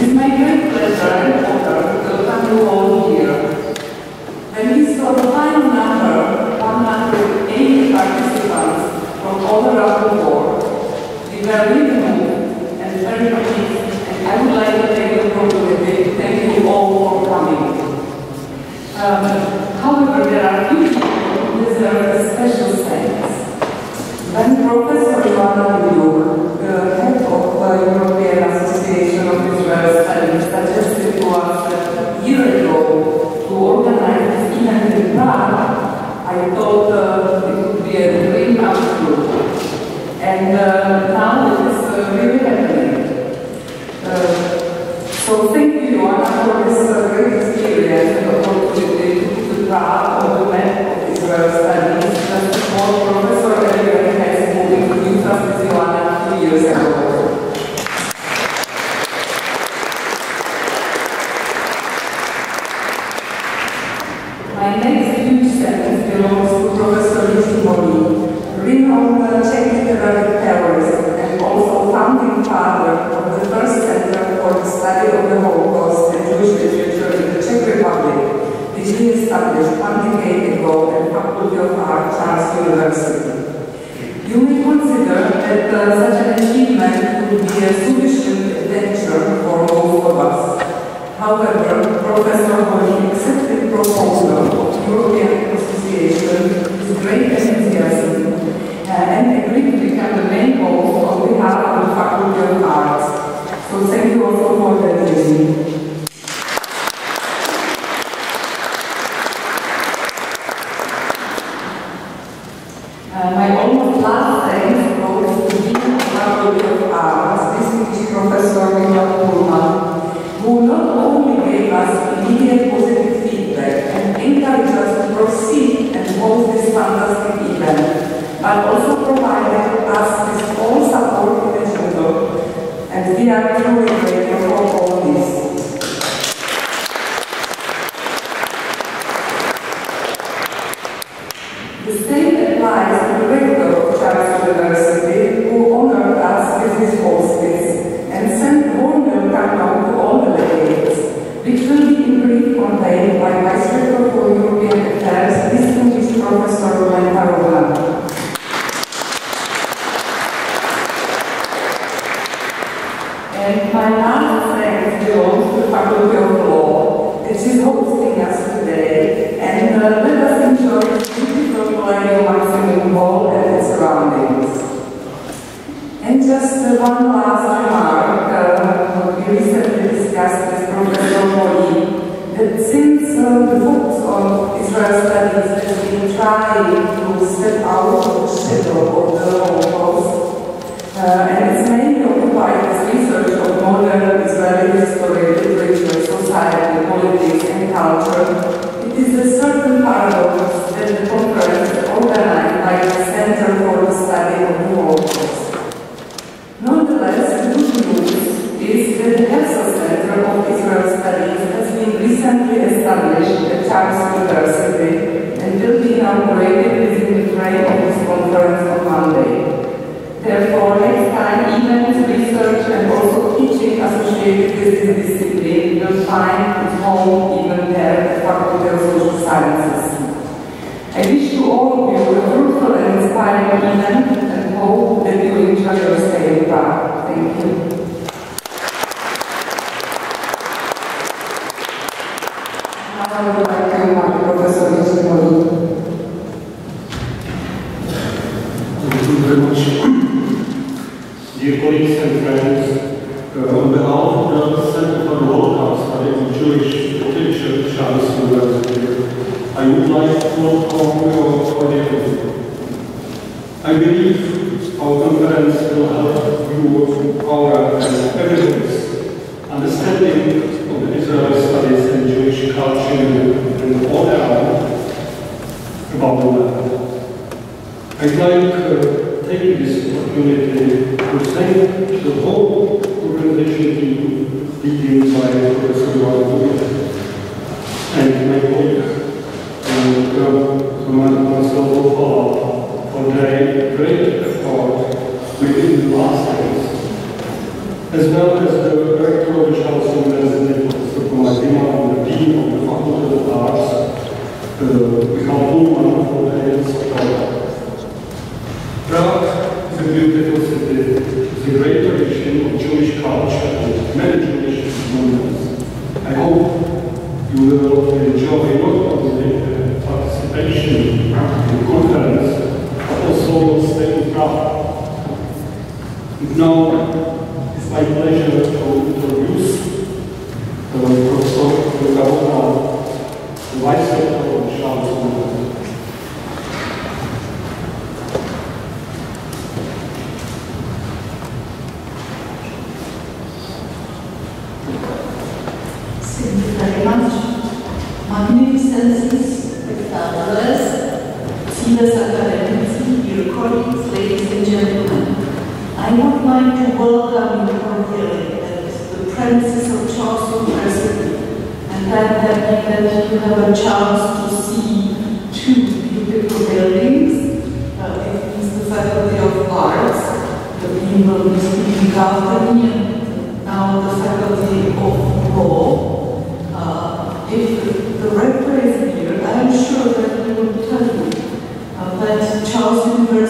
Is my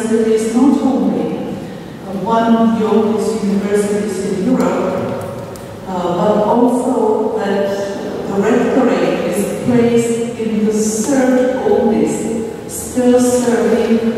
because is not only uh, one of the oldest universities in Europe, uh, but also that the rectorate is placed in the third oldest, still serving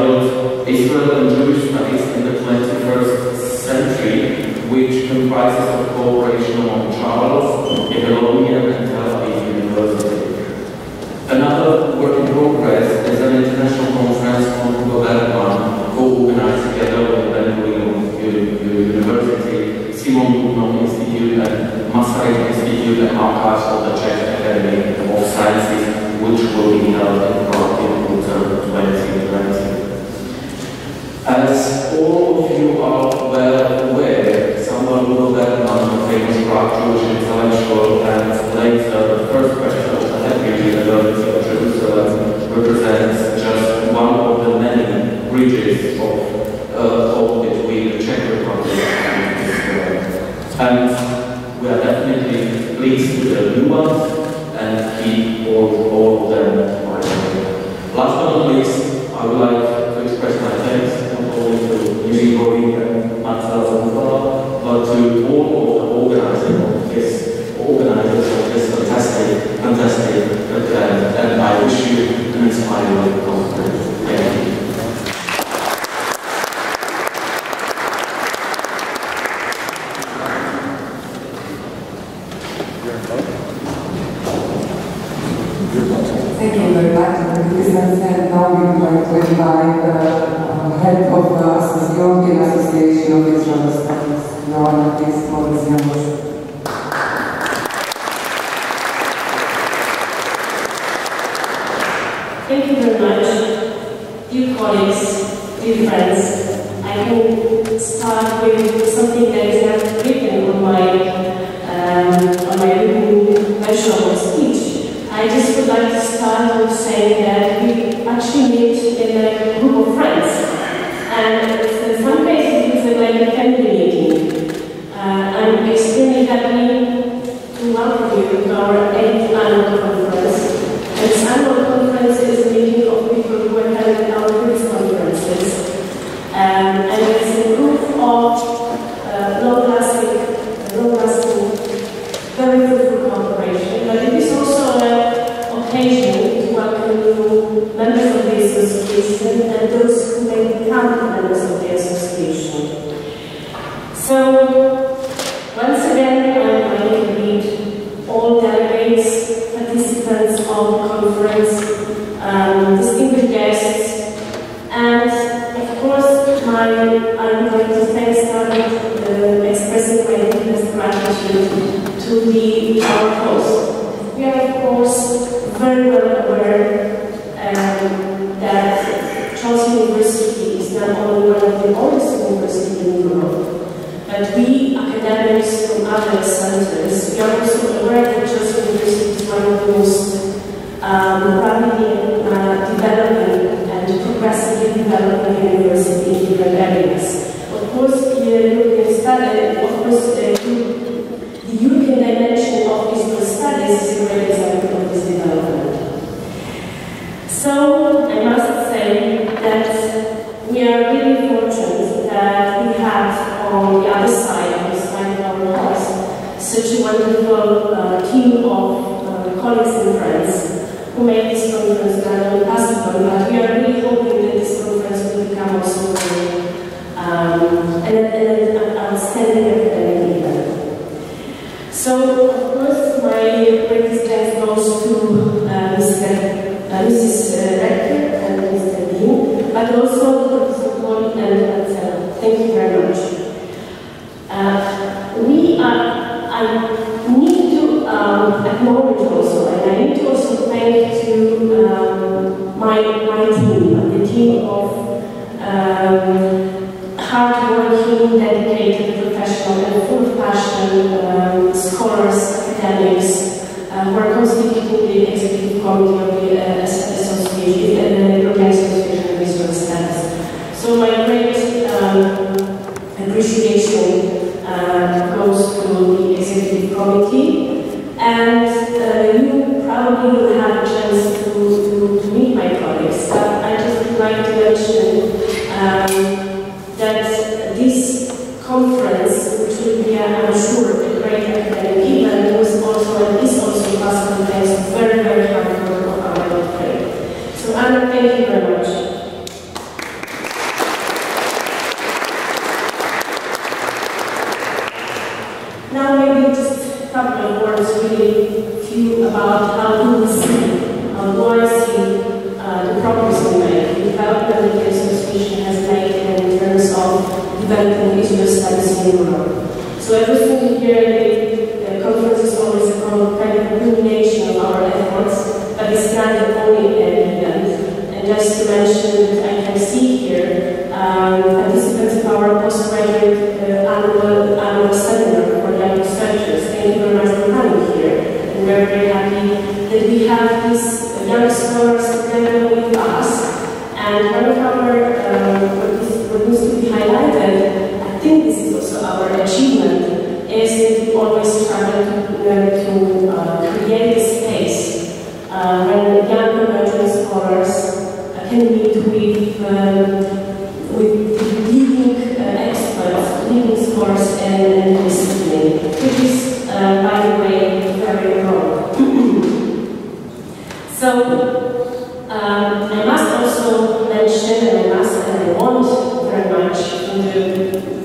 Entitled Israel and Jewish Studies in the 21st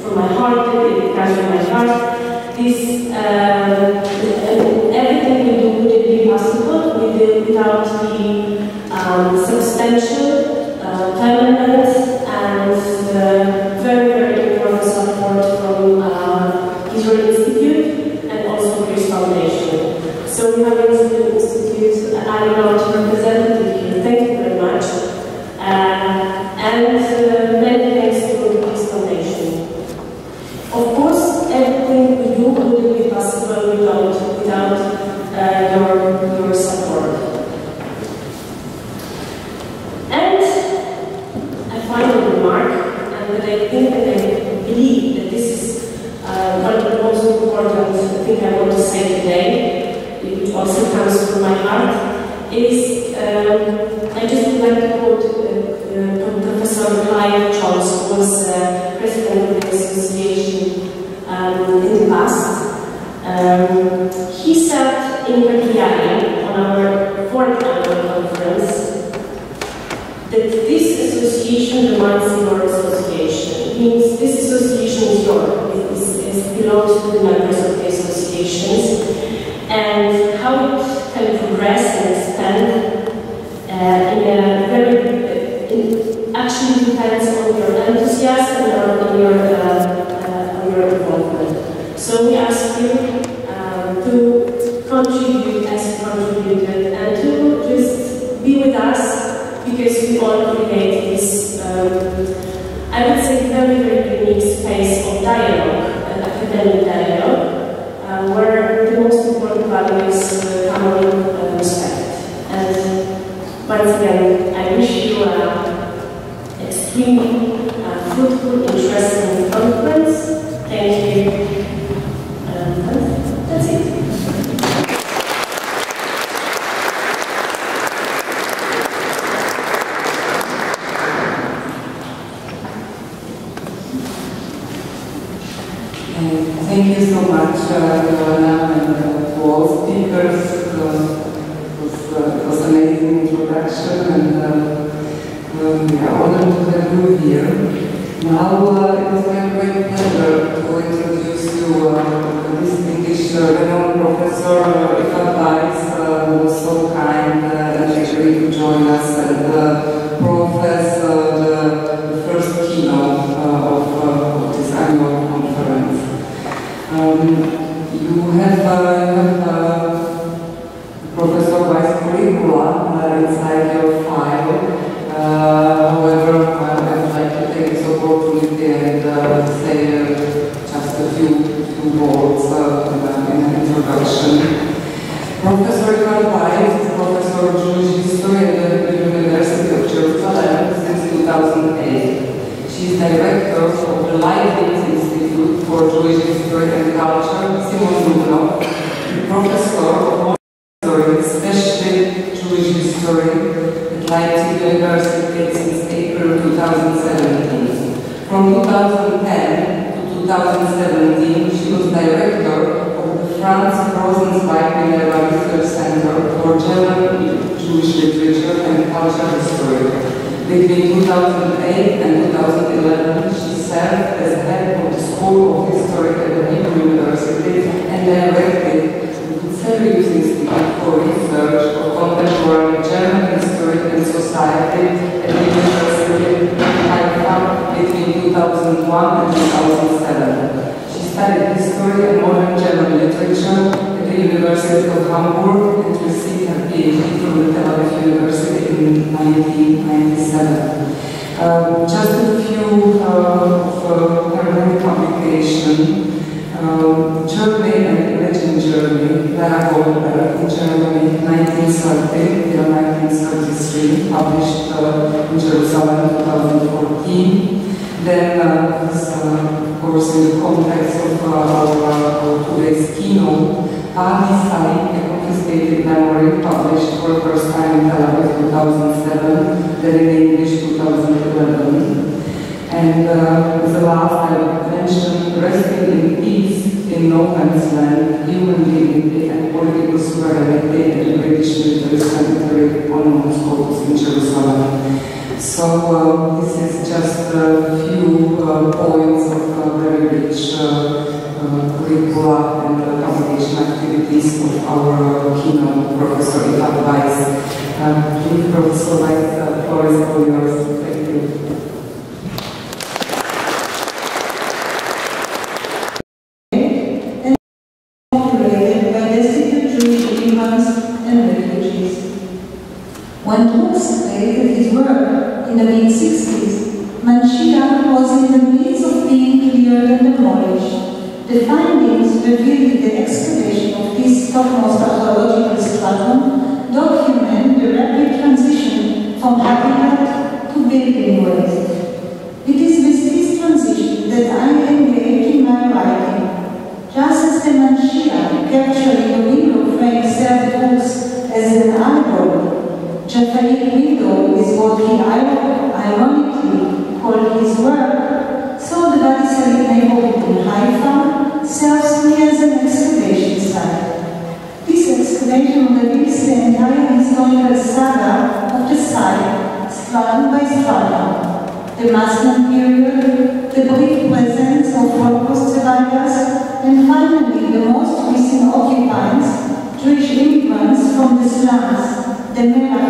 from my heart, it comes from my heart. This, um, everything we do wouldn't be possible without the um, substantial tener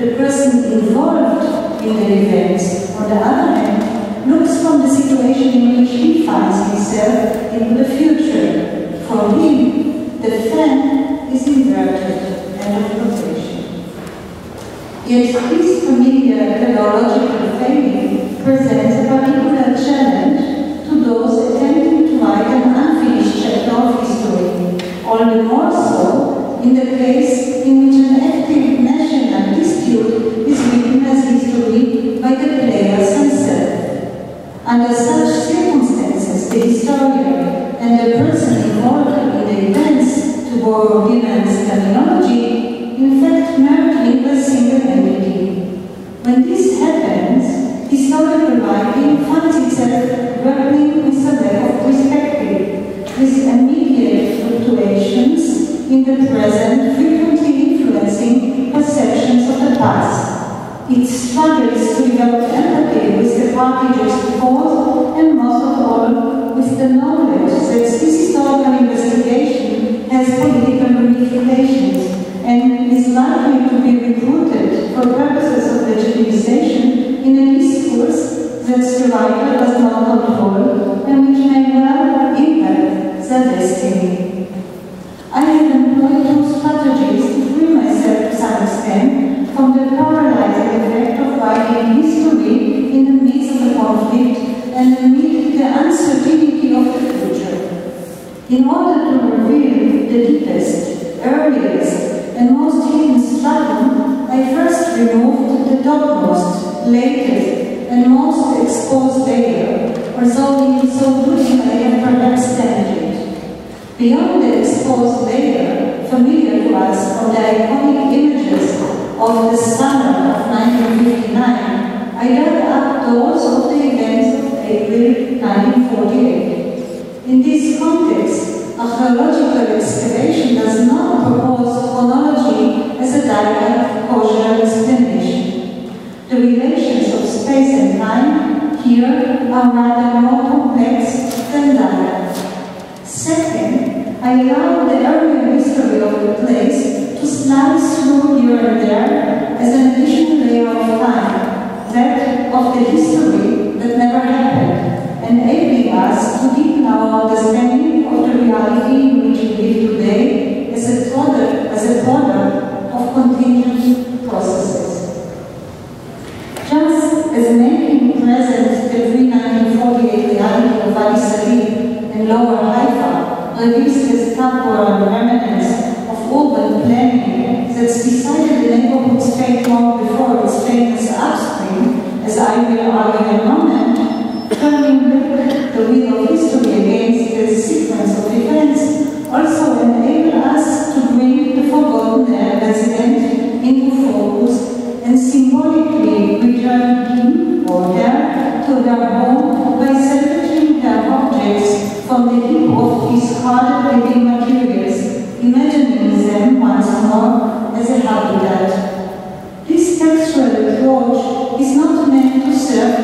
the person involved in the events, on the other hand, looks from the situation in which he finds himself in the future. For him, the fan is inverted and of rotation. Yet his familiar pedagogical failing presents a particular challenge to those attempting to write an unfinished chapter of history, all the more also enable us to bring the forgotten resident into focus and symbolically return him or her to their home by separating their objects from the heap of his discarded living materials, imagining them once more as a habitat. This textual approach is not meant to serve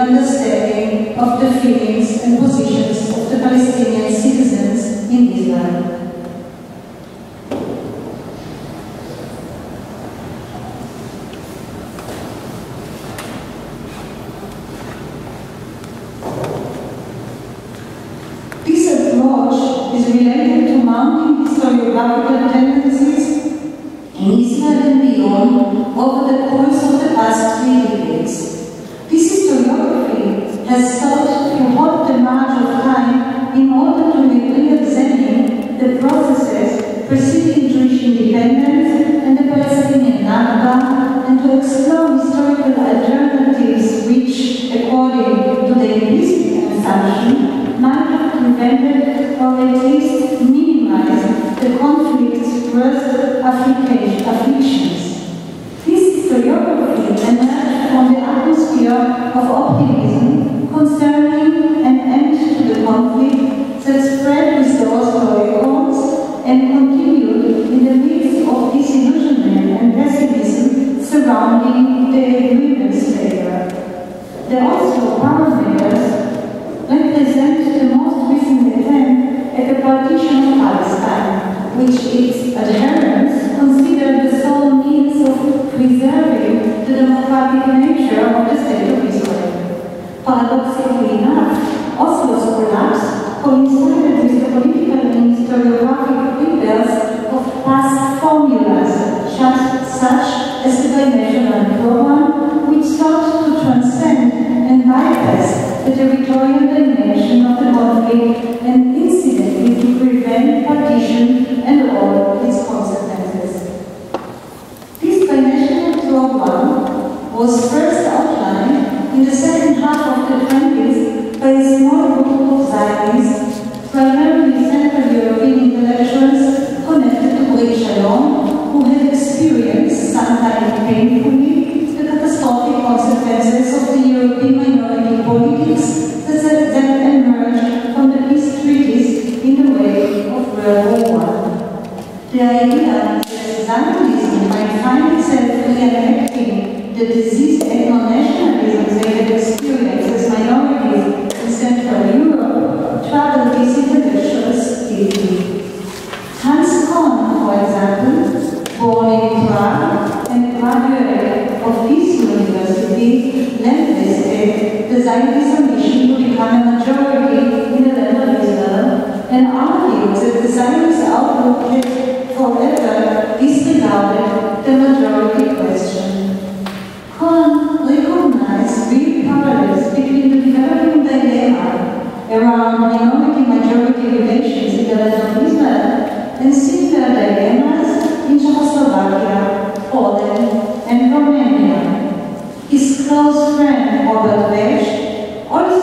understanding of the feelings and positions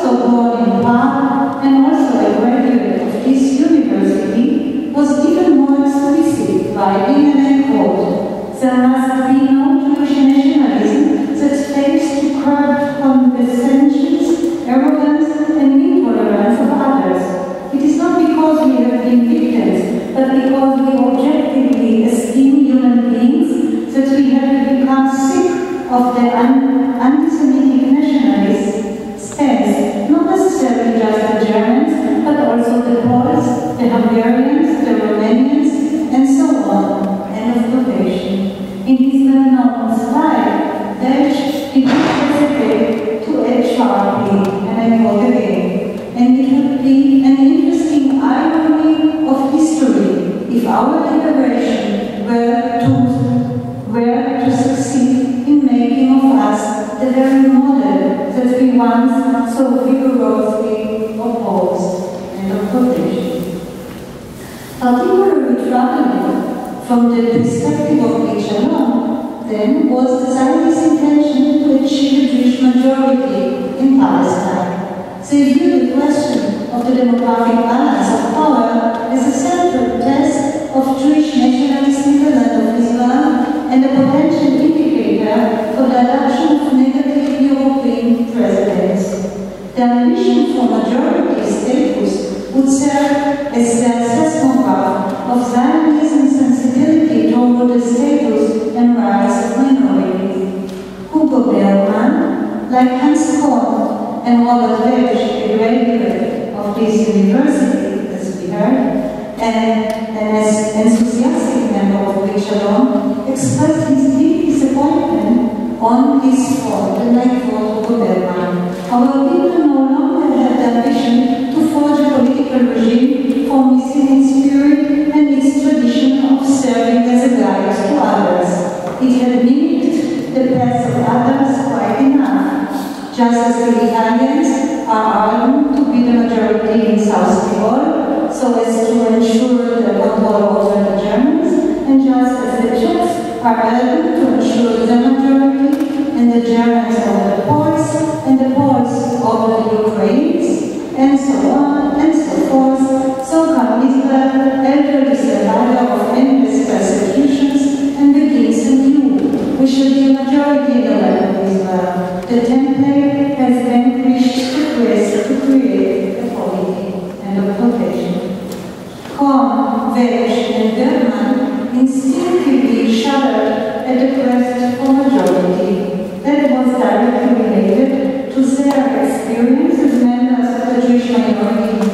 Wesch,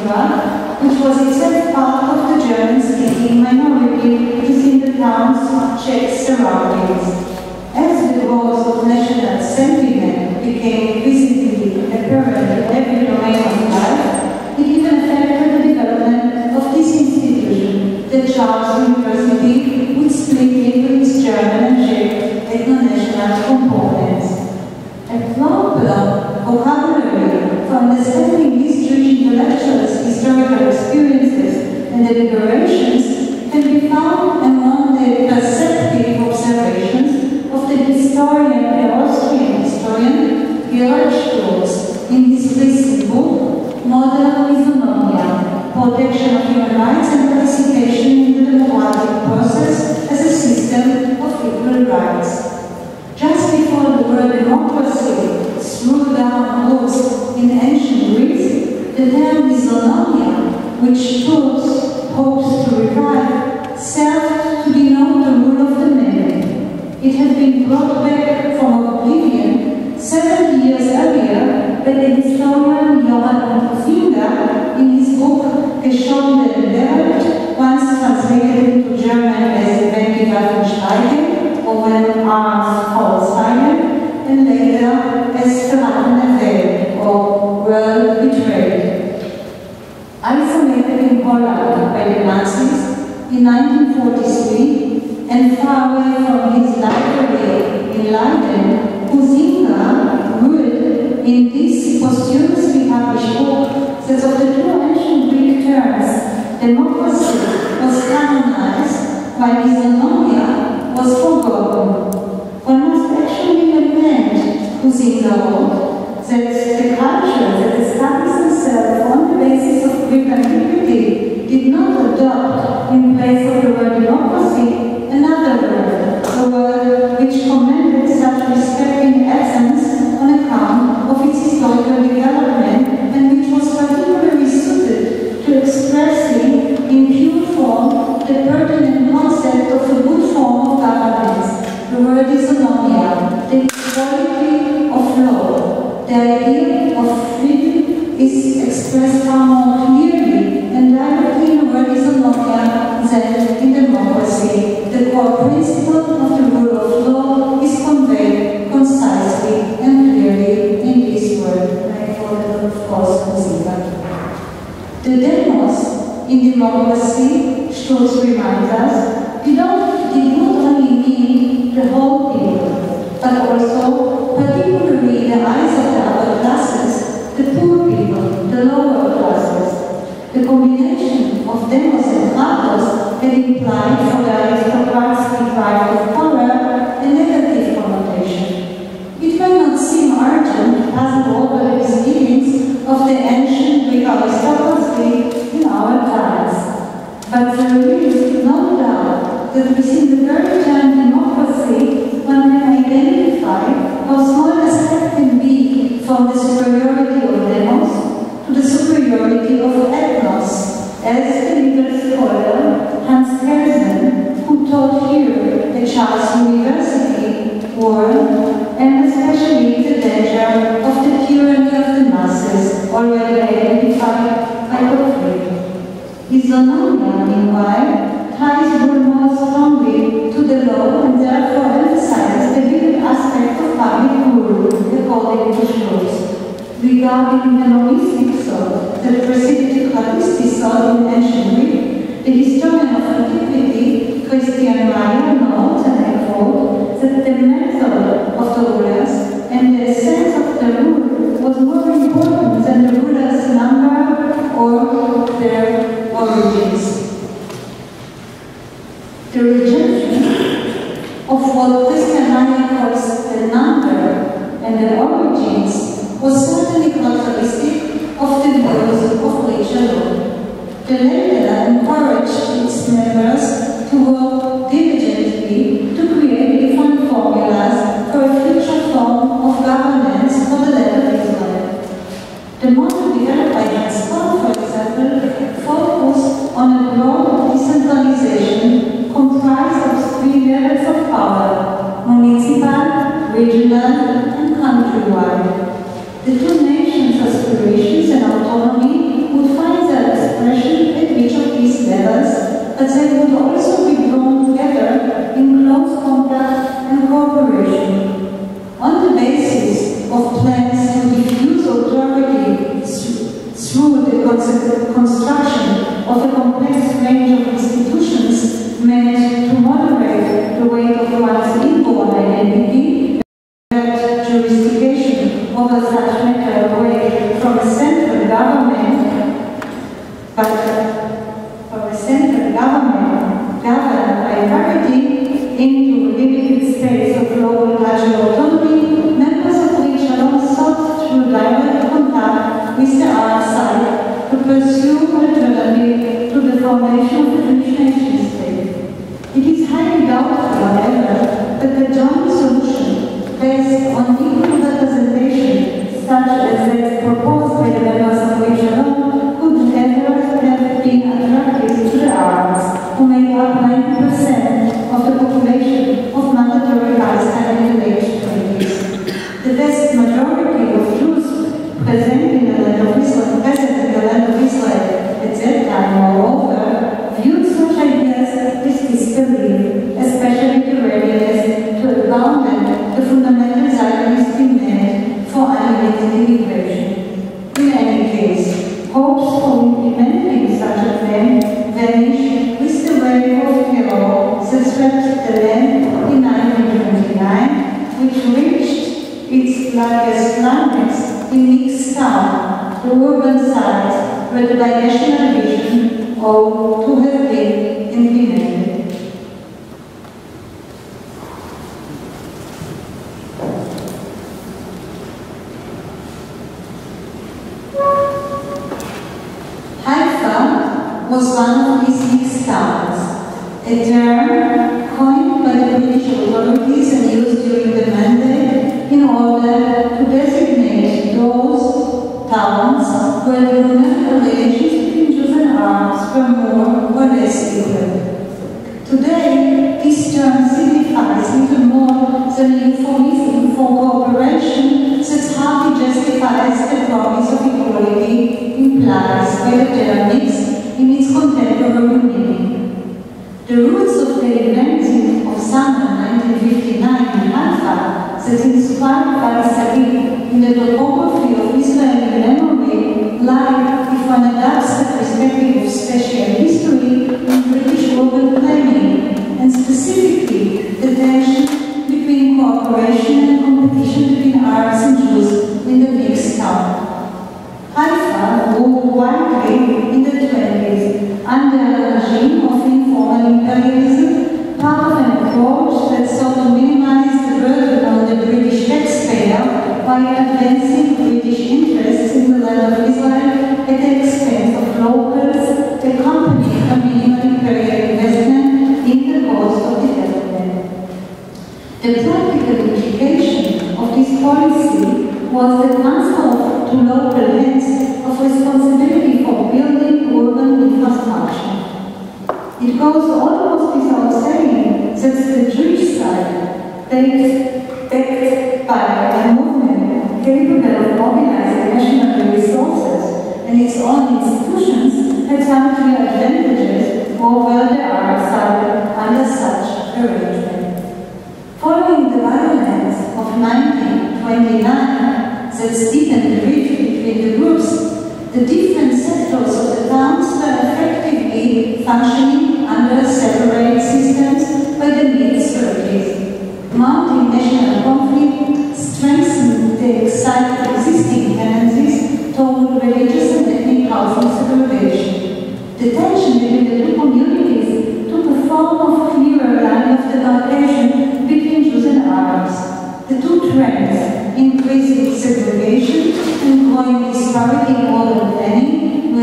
Geneva, which was itself part of the German-speaking minority within the town's Czech surroundings. As the wars of national sentiment became visibly apparent in every domain of life, it even affected the development of this institution, the Charles and the decorations can be found among the perceptive observations of the historian, the Austrian historian, Georg Stolz, in his recent book, Modern Euphemia, Protection of Human Rights and Participation in the Democratic Process as a System of Human Rights. Just before the word democracy slowed down roots in ancient Greece, the term isonomia, which took of the ancient Greek aristocracy in our times. But there is no doubt that within the very term democracy, one can identify how small respect can be from the superiority of demos to the superiority of ethnos, as the legal scholar Hans Kelsen, who taught here at Charles University, warned, and especially the danger of already identified by Gottfried. His autonomy, meanwhile, ties even more strongly to the law and therefore emphasizes the hidden aspect of public guru according to Schultz. Regarding the monistic soul, the representative holistic soul in ancient Greek, the historian of antiquity, Christian Meier,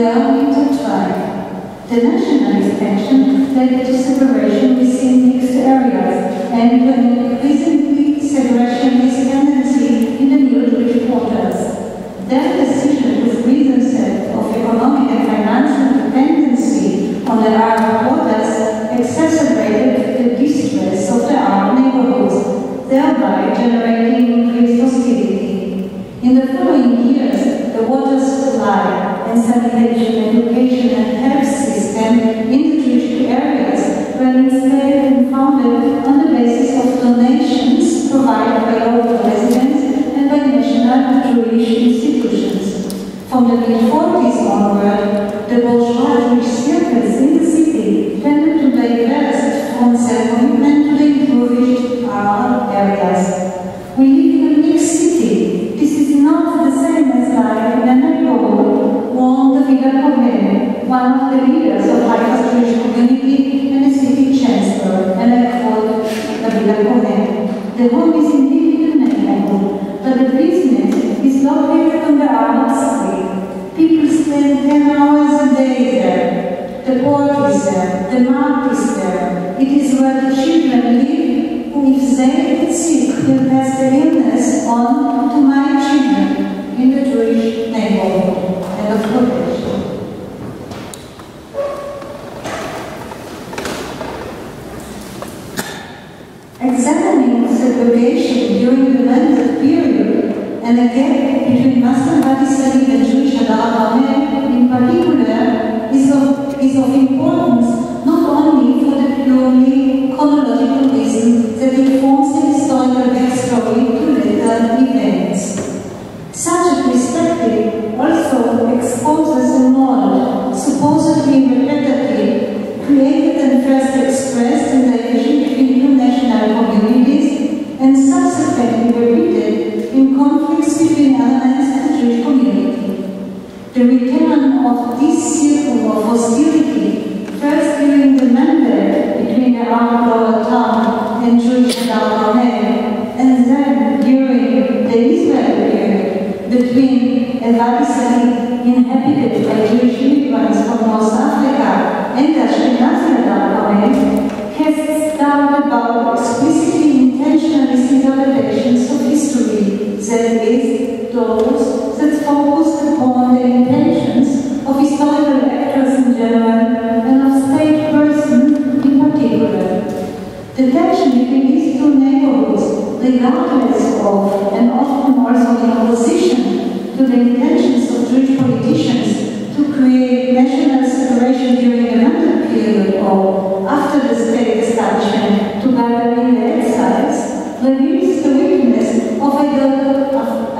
their intertwined. The national expansion led to separation within mixed areas and when an increasingly segregation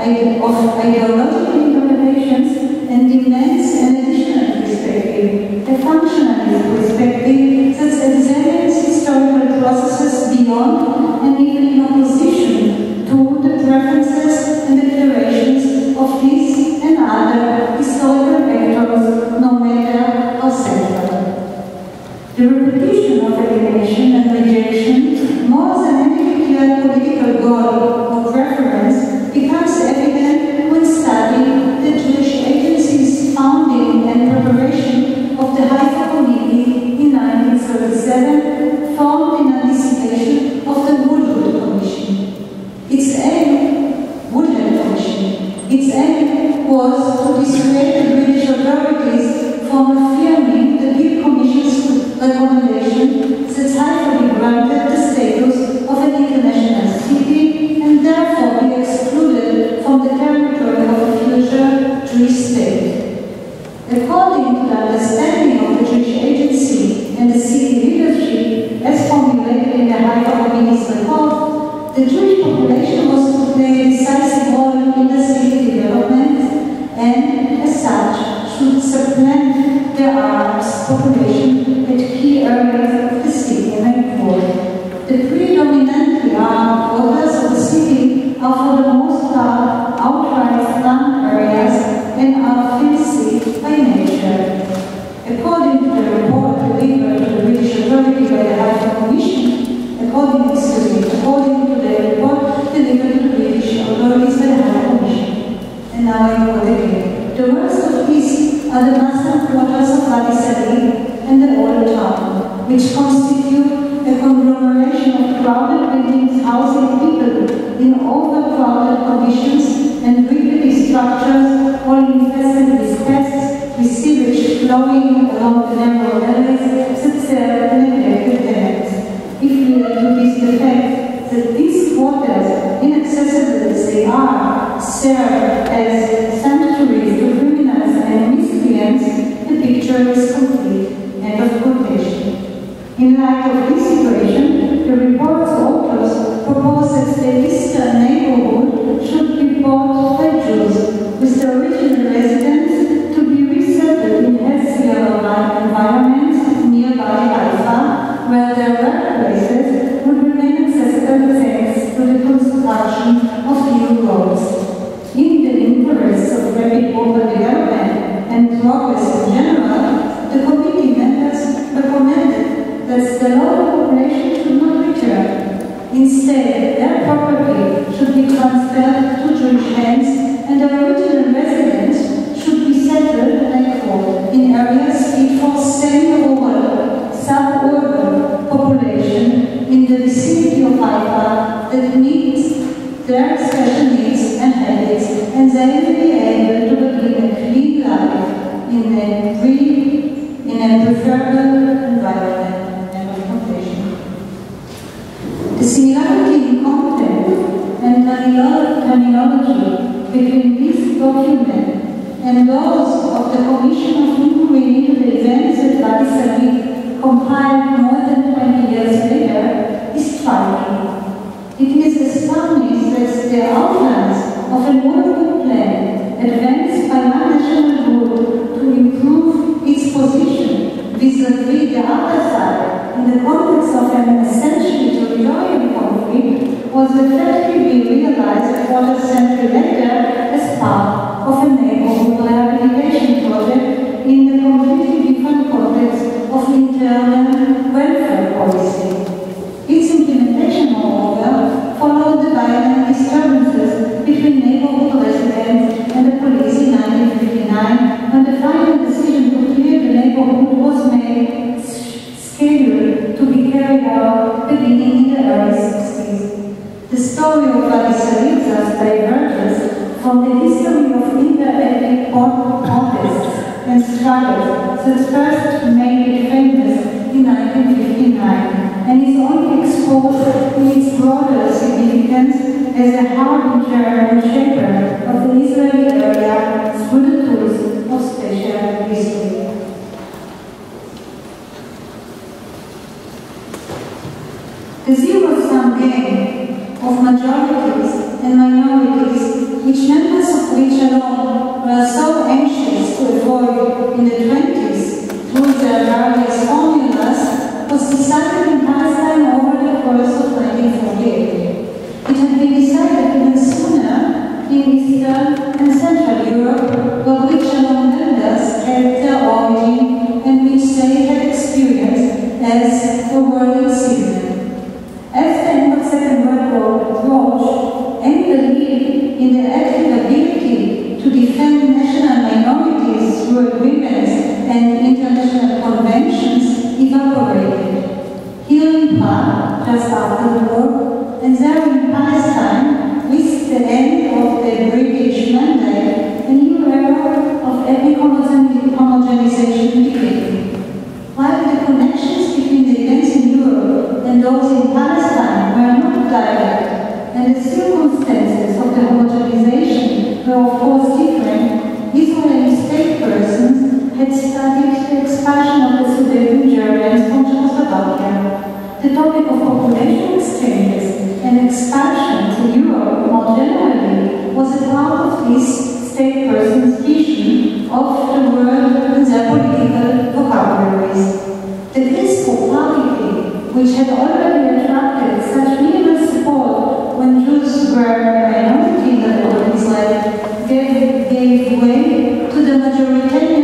ideological the vicinity of Haifa that meets their expression which had already attracted such universal support when Jews were a minority in the Roman gave, gave way to the majoritarian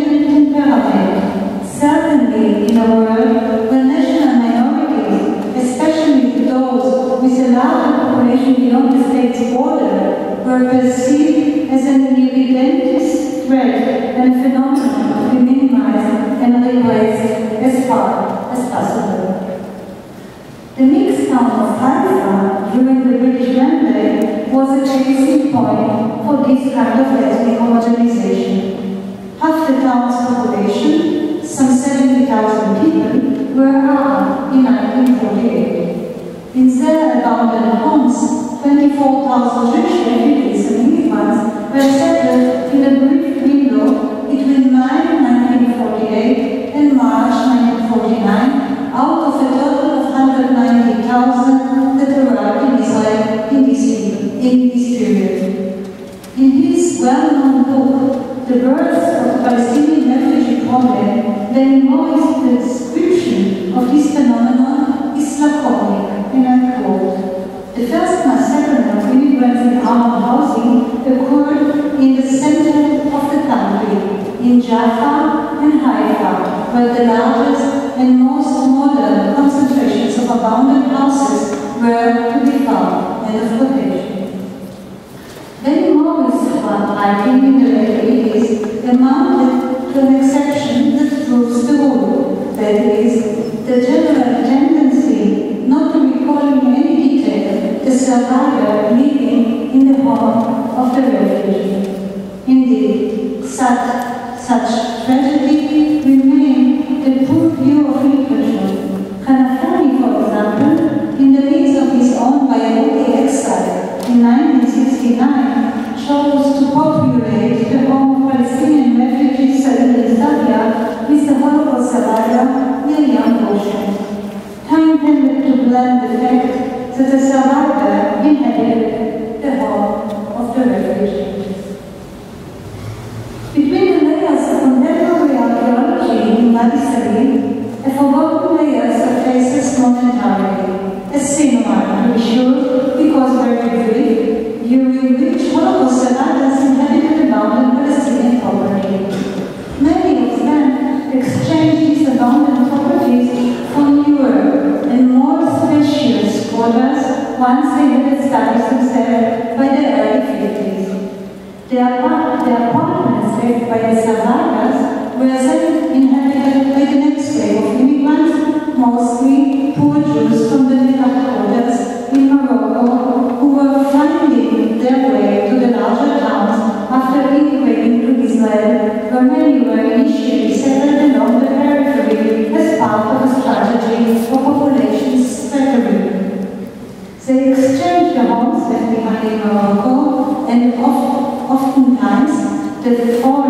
the forlorn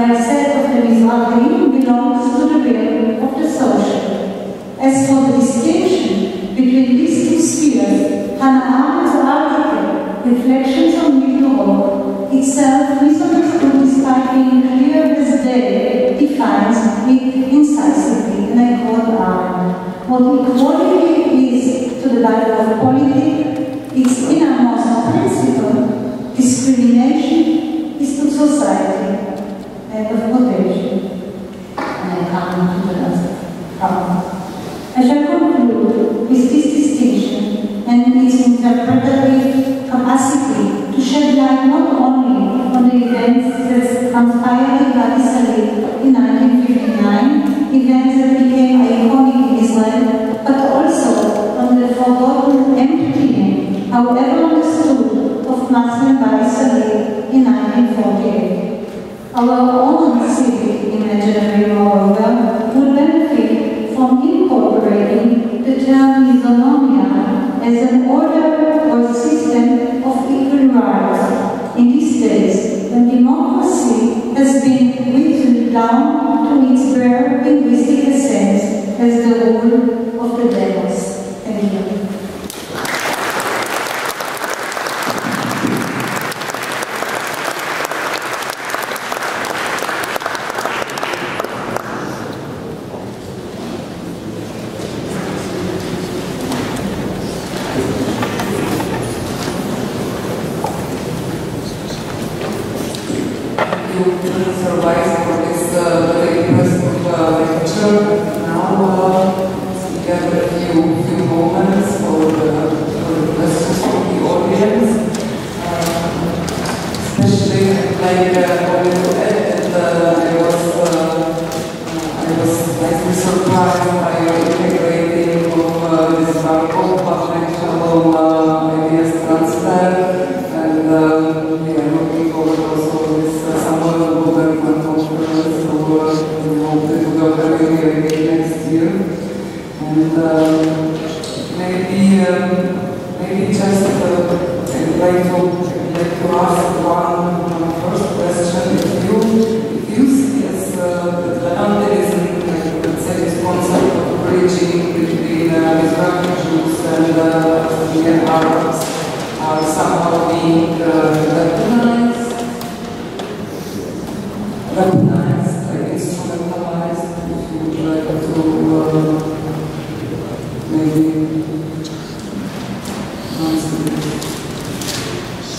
by a set of the Mizrahi belongs to the realm of the social. As for the distinction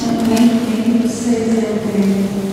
Amém. Em ser eu creio.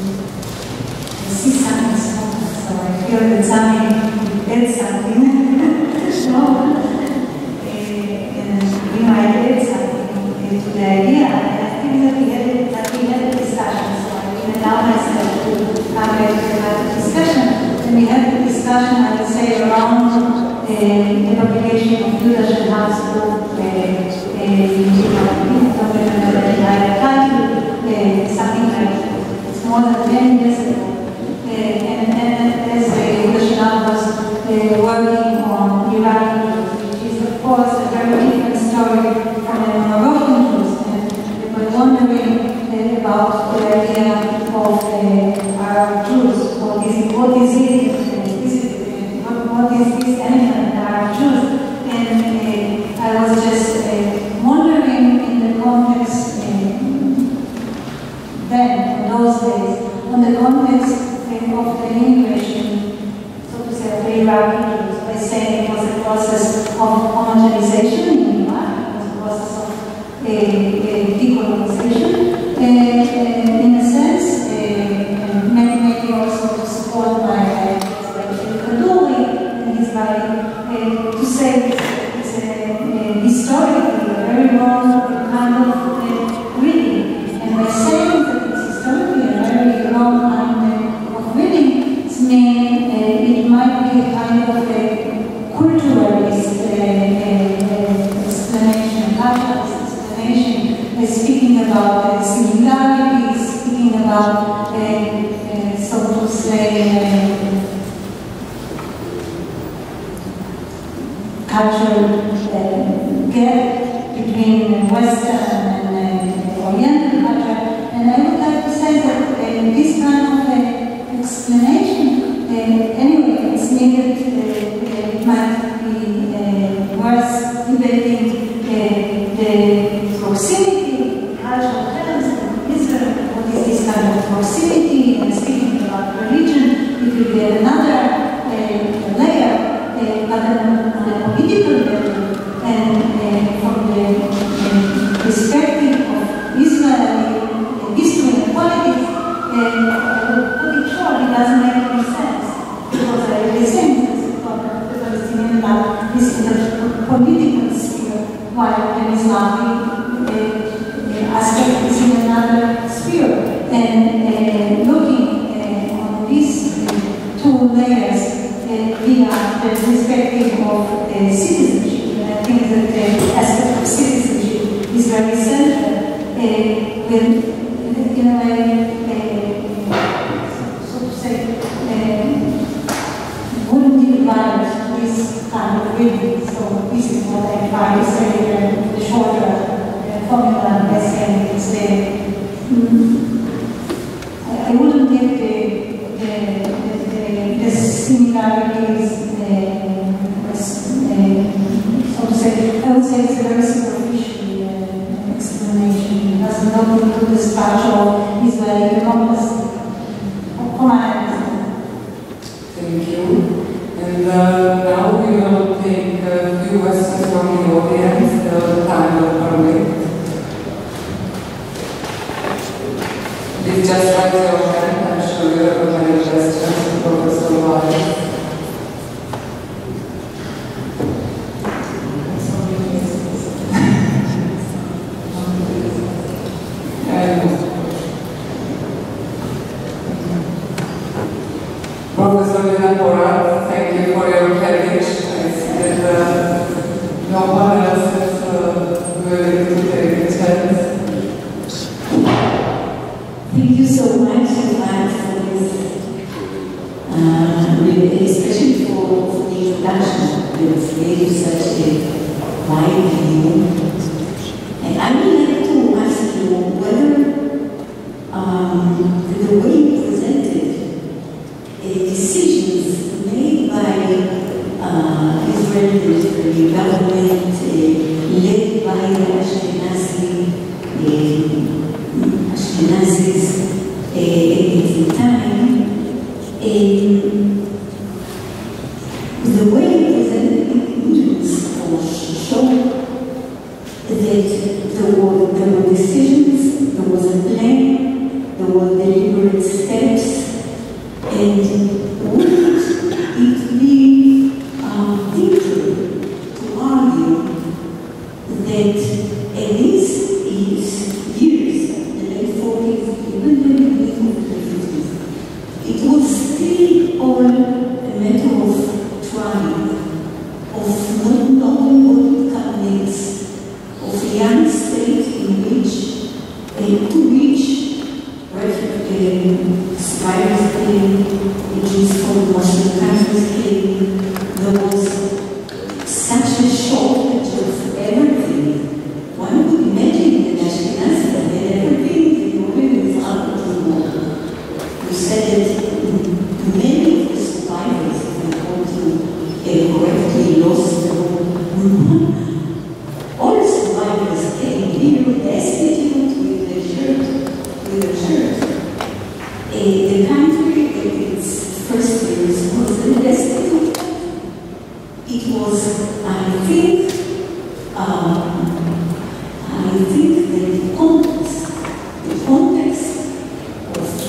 reading. So this is what I find is the shorter uh, formula and essay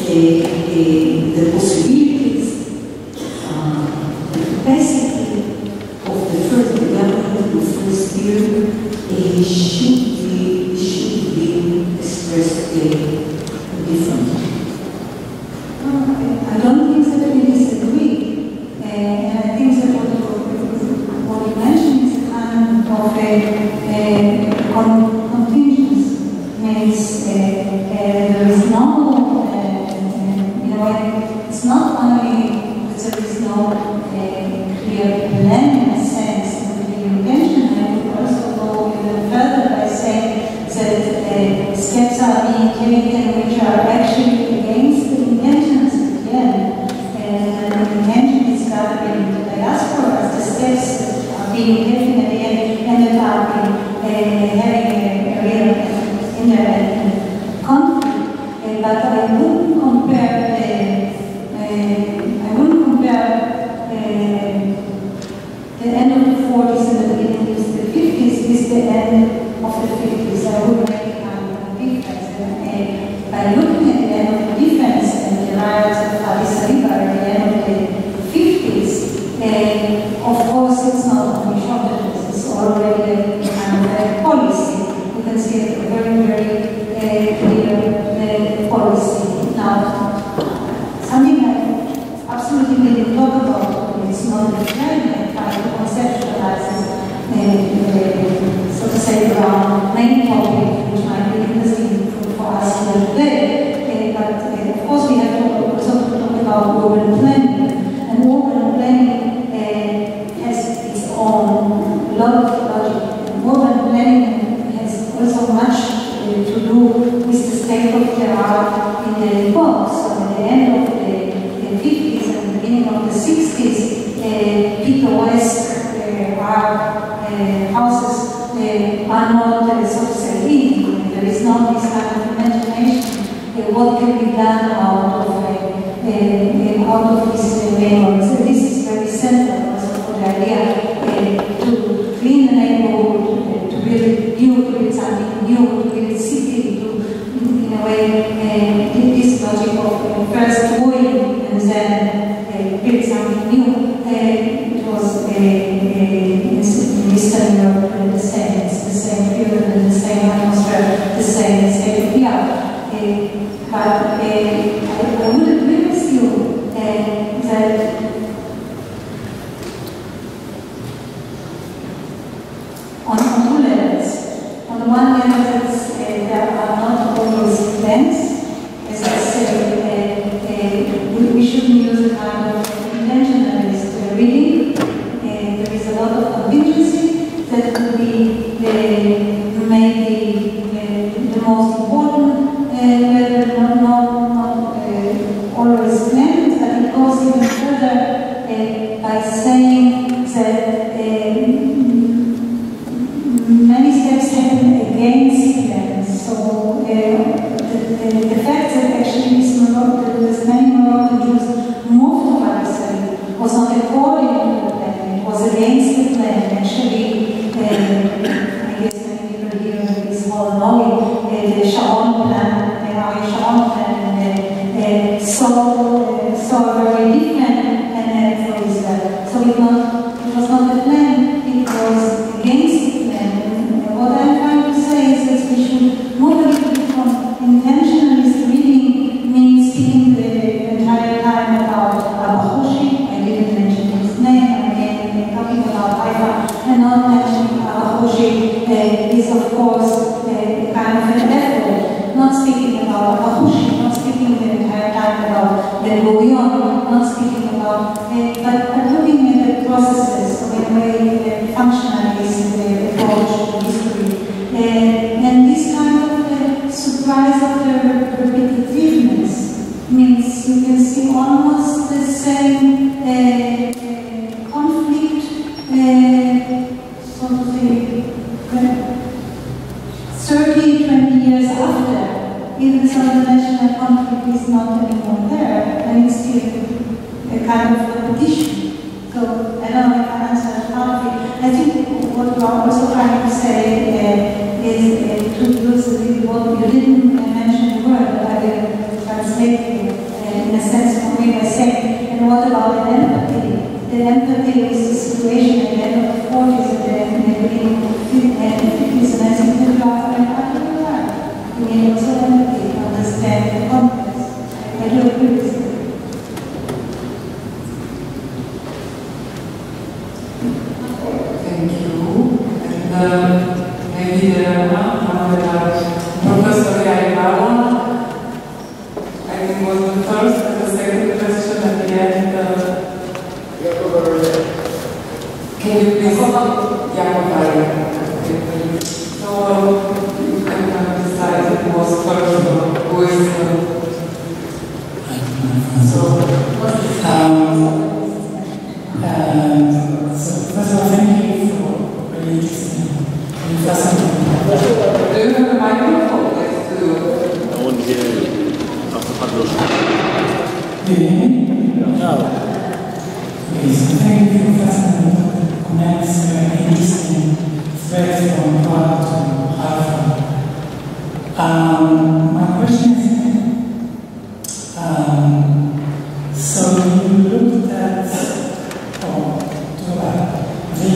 of the, the, the maybe uh, the most important,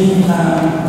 uh, the,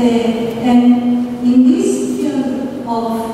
Uh, and in this field of